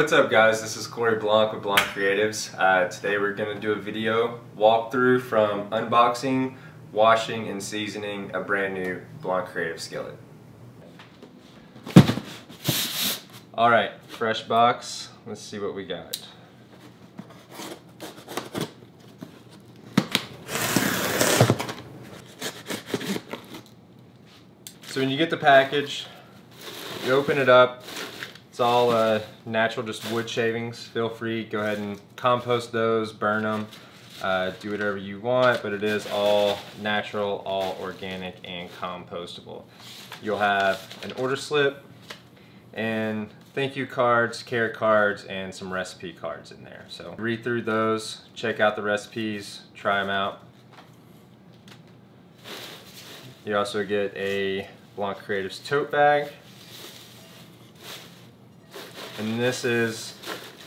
what's up guys? This is Corey Blanc with Blanc Creatives. Uh, today we're going to do a video walkthrough from unboxing, washing, and seasoning a brand new Blanc Creative skillet. Alright, fresh box. Let's see what we got. So when you get the package, you open it up, it's all uh, natural, just wood shavings. Feel free, go ahead and compost those, burn them, uh, do whatever you want, but it is all natural, all organic, and compostable. You'll have an order slip and thank you cards, care cards, and some recipe cards in there. So read through those, check out the recipes, try them out. You also get a Blanc Creatives tote bag. And this is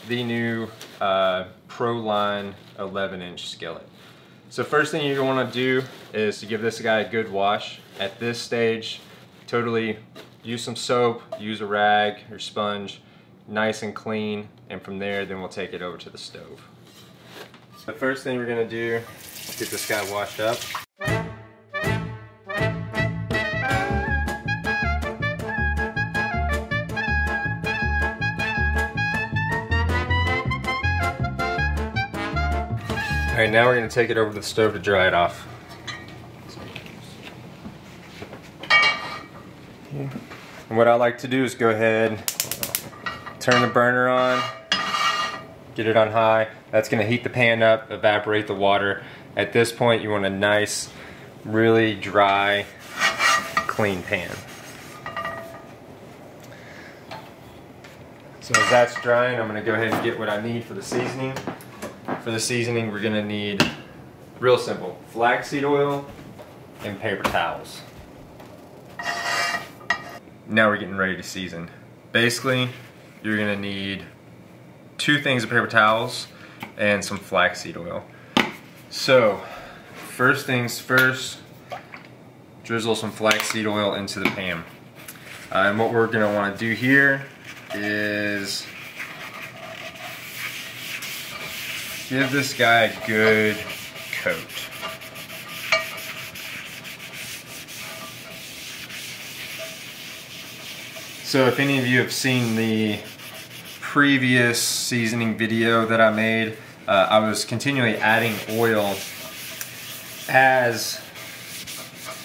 the new uh, ProLine 11 inch skillet. So first thing you're want to do is to give this guy a good wash. At this stage, totally use some soap, use a rag or sponge, nice and clean, and from there then we'll take it over to the stove. So the first thing we're to do is get this guy washed up. Alright, now we're going to take it over to the stove to dry it off. And what I like to do is go ahead, turn the burner on, get it on high. That's going to heat the pan up, evaporate the water. At this point, you want a nice, really dry, clean pan. So as that's drying, I'm going to go ahead and get what I need for the seasoning. For the seasoning, we're gonna need, real simple, flaxseed oil and paper towels. Now we're getting ready to season. Basically, you're gonna need two things of paper towels and some flaxseed oil. So, first things first, drizzle some flaxseed oil into the pan. Uh, and what we're gonna wanna do here is Give this guy a good coat. So if any of you have seen the previous seasoning video that I made, uh, I was continually adding oil as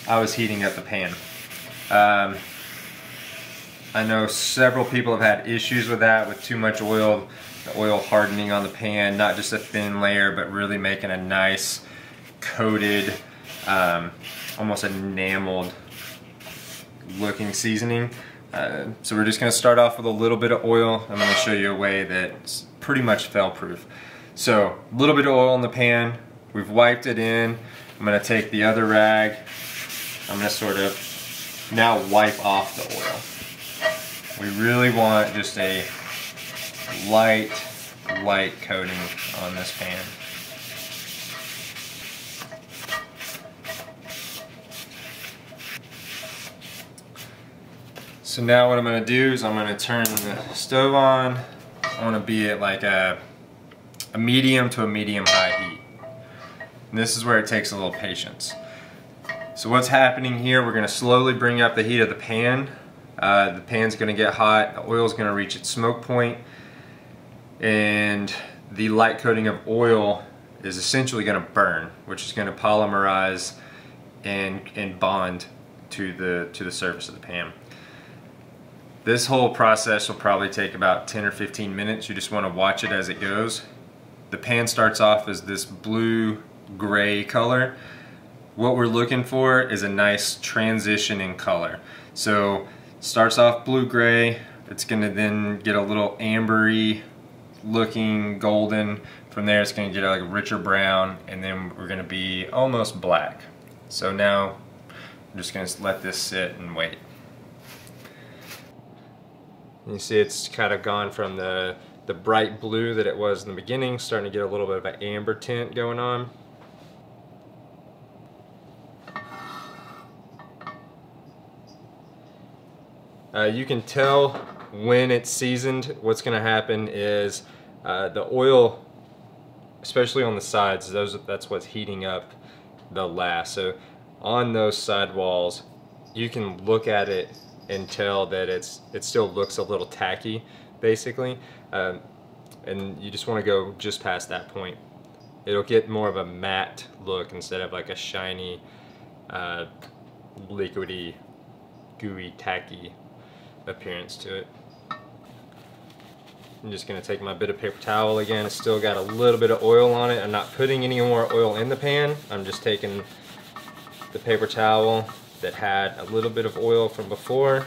I was heating up the pan. Um, I know several people have had issues with that, with too much oil the oil hardening on the pan, not just a thin layer, but really making a nice coated, um, almost enameled looking seasoning. Uh, so we're just going to start off with a little bit of oil. I'm going to show you a way that's pretty much fail proof. So a little bit of oil in the pan. We've wiped it in. I'm going to take the other rag. I'm going to sort of now wipe off the oil. We really want just a light, light coating on this pan. So now what I'm going to do is I'm going to turn the stove on. I want to be at like a, a medium to a medium high heat. And this is where it takes a little patience. So what's happening here, we're going to slowly bring up the heat of the pan. Uh, the pan's going to get hot, the oil's going to reach its smoke point, and the light coating of oil is essentially going to burn, which is going to polymerize and, and bond to the, to the surface of the pan. This whole process will probably take about 10 or 15 minutes. You just want to watch it as it goes. The pan starts off as this blue gray color. What we're looking for is a nice transition in color. So starts off blue gray, it's to then get a little ambery looking golden. From there it's to get like a richer brown and then we're to be almost black. So now I'm just to let this sit and wait. You see it's kind of gone from the, the bright blue that it was in the beginning, starting to get a little bit of an amber tint going on. Uh, you can tell when it's seasoned, what's gonna happen is uh, the oil, especially on the sides, those that's what's heating up the last. So on those side walls, you can look at it and tell that it's it still looks a little tacky, basically. Um, and you just want to go just past that point. It'll get more of a matte look instead of like a shiny, uh, liquidy, gooey, tacky appearance to it. I'm just gonna take my bit of paper towel again. It's still got a little bit of oil on it. I'm not putting any more oil in the pan. I'm just taking the paper towel that had a little bit of oil from before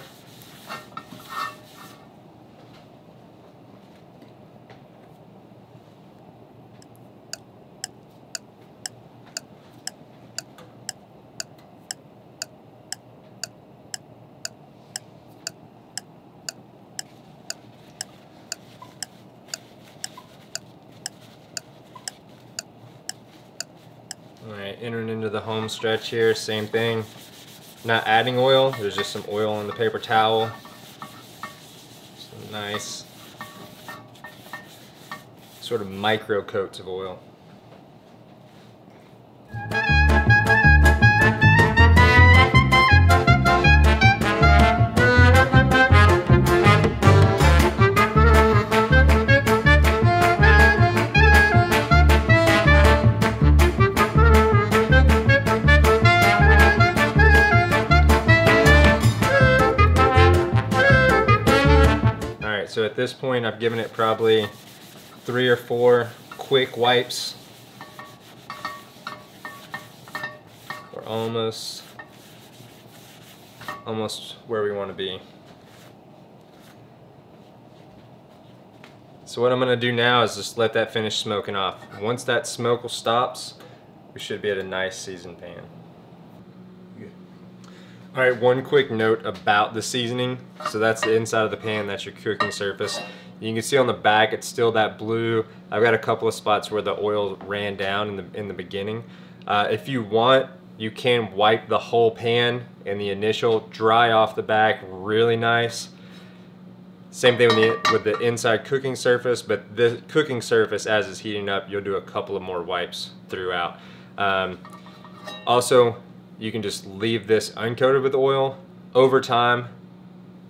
All right, entering into the home stretch here, same thing. Not adding oil, there's just some oil on the paper towel. Some nice sort of micro coats of oil. So at this point I've given it probably three or four quick wipes. We're almost, almost where we want to be. So what I'm going to do now is just let that finish smoking off. Once that smoke stops, we should be at a nice seasoned pan. All right, one quick note about the seasoning. So that's the inside of the pan, that's your cooking surface. You can see on the back, it's still that blue. I've got a couple of spots where the oil ran down in the, in the beginning. Uh, if you want, you can wipe the whole pan and the initial, dry off the back, really nice. Same thing with the, with the inside cooking surface, but the cooking surface, as it's heating up, you'll do a couple of more wipes throughout. Um, also, you can just leave this uncoated with oil. Over time,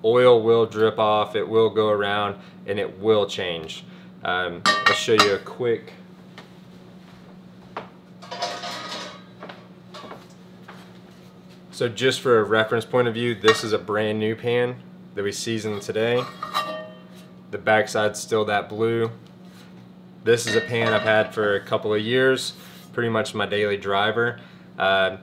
oil will drip off, it will go around, and it will change. Um, I'll show you a quick So just for a reference point of view, this is a brand new pan that we seasoned today. The backside's still that blue. This is a pan I've had for a couple of years, pretty much my daily driver. Uh,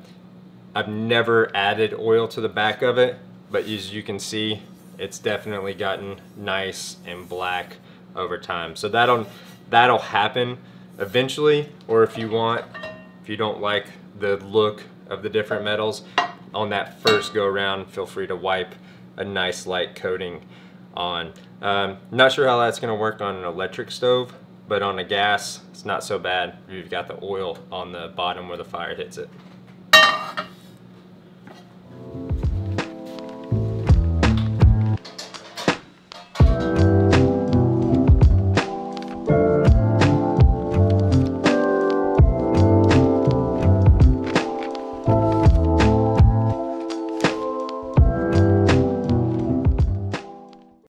I've never added oil to the back of it, but as you can see, it's definitely gotten nice and black over time. So that'll, that'll happen eventually, or if you want, if you don't like the look of the different metals, on that first go around, feel free to wipe a nice light coating on. Um, not sure how that's gonna work on an electric stove, but on a gas, it's not so bad. You've got the oil on the bottom where the fire hits it.